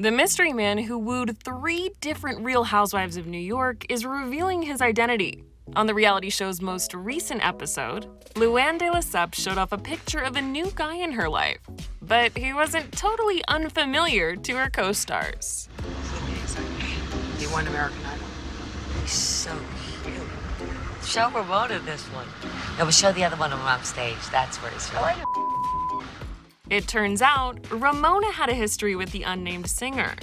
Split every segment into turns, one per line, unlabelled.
The mystery man who wooed three different real housewives of New York is revealing his identity. On the reality show's most recent episode, Luann de Lesseps showed off a picture of a new guy in her life, but he wasn't totally unfamiliar to her co stars.
He won American Idol.
He's so cute. Show Ramona this one. No, but show the other one when we're on stage. That's where he's from.
It turns out Ramona had a history with the unnamed singer,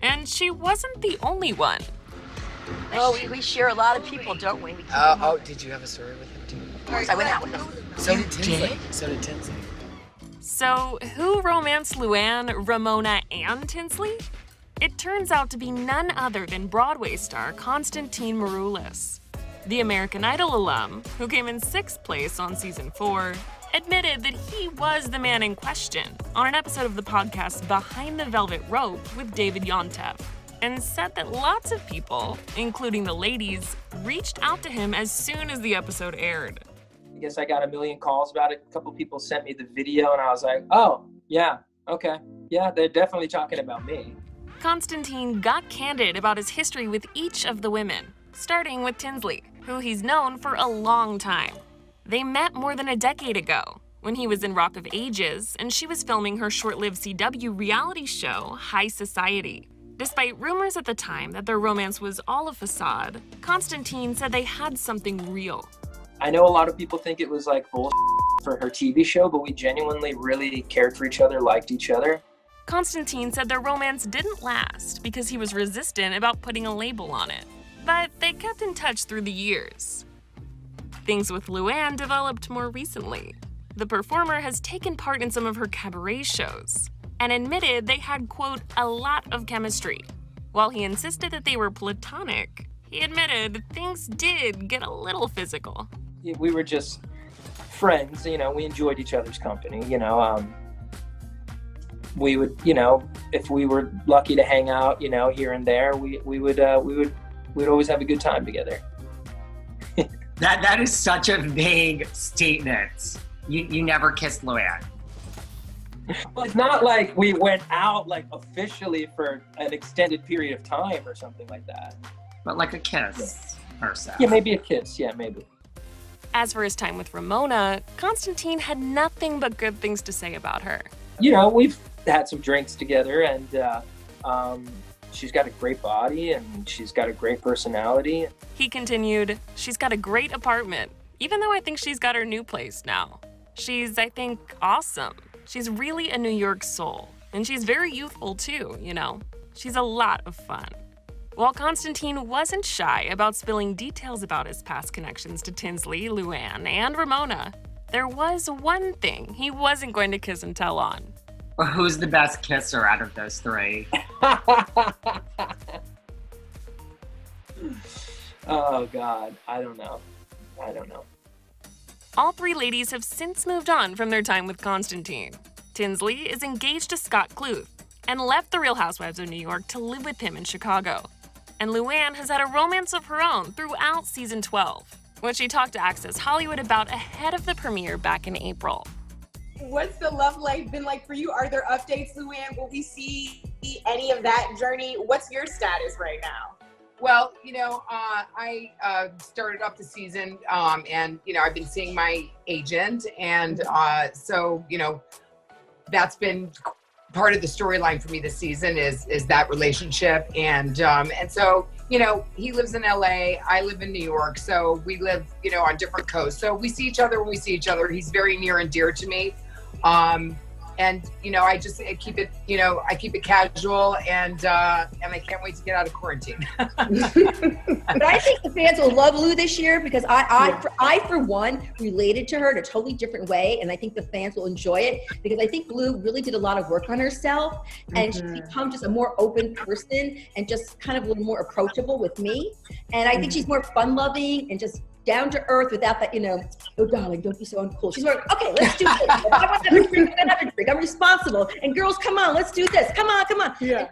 and she wasn't the only one.
Oh, we, we share a lot of people, don't we?
Uh, oh, did you have a story with him too?
I went out with him.
So did Tinsley. So did Tinsley.
So, who romanced Luann, Ramona, and Tinsley? It turns out to be none other than Broadway star Constantine Maroulis. The American Idol alum, who came in sixth place on season four, admitted that he was the man in question on an episode of the podcast Behind the Velvet Rope with David Yontef, and said that lots of people, including the ladies, reached out to him as soon as the episode aired.
I guess I got a million calls about it. A couple people sent me the video, and I was like, oh, yeah, okay. Yeah, they're definitely talking about me.
Constantine got candid about his history with each of the women, starting with Tinsley, who he's known for a long time. They met more than a decade ago when he was in Rock of Ages and she was filming her short lived CW reality show, High Society. Despite rumors at the time that their romance was all a facade, Constantine said they had something real.
I know a lot of people think it was like bull for her TV show, but we genuinely really cared for each other, liked each other.
Constantine said their romance didn't last because he was resistant about putting a label on it, but they kept in touch through the years. Things with Luann developed more recently. The performer has taken part in some of her cabaret shows and admitted they had, quote, a lot of chemistry. While he insisted that they were platonic, he admitted things did get a little physical.
We were just friends, you know, we enjoyed each other's company, you know. Um, we would, you know, if we were lucky to hang out, you know, here and there, we, we would, uh, we would, we'd always have a good time together.
That that is such a vague statement. You you never kissed Luann.
Well, it's not like we went out like officially for an extended period of time or something like that.
But like a kiss or so.
Yeah, maybe a kiss. Yeah, maybe.
As for his time with Ramona, Constantine had nothing but good things to say about her.
You know, we've had some drinks together, and uh, um, she's got a great body, and she's got a great personality.
He continued, She's got a great apartment, even though I think she's got her new place now. She's, I think, awesome. She's really a New York soul, and she's very youthful too, you know. She's a lot of fun. While Constantine wasn't shy about spilling details about his past connections to Tinsley, Luann, and Ramona, there was one thing he wasn't going to kiss and tell on.
Well, who's the best kisser out of those three?
oh God, I don't know. I don't know.
All three ladies have since moved on from their time with Constantine. Tinsley is engaged to Scott Kluth and left the Real Housewives of New York to live with him in Chicago. And Luann has had a romance of her own throughout season 12, which she talked to Access Hollywood about ahead of the premiere back in April.
What's the love life been like for you? Are there updates, Luann? Will we see any of that journey? What's your status right now?
Well, you know, uh, I uh, started off the season, um, and you know, I've been seeing my agent, and uh, so you know, that's been part of the storyline for me this season is is that relationship, and um, and so you know, he lives in LA, I live in New York, so we live, you know, on different coasts. So we see each other when we see each other. He's very near and dear to me. Um, and you know, I just I keep it, you know, I keep it casual, and uh, and I can't wait to get out of quarantine.
but I think the fans will love Lou this year because I, I,
Yeah.
for, I for one, related to her in a totally different way, and I think the fans will enjoy it because I think Lou really did a lot of work on herself, and she's become just a more open person and just kind of a little more approachable with me, and I think she's more fun-loving and just down to earth without that, you know, oh darling, don't be so uncool. She's like, okay, let's do this. I want to have a drink, drink. I'm responsible. And girls, come on, let's do this. Come on, come on.
Yeah.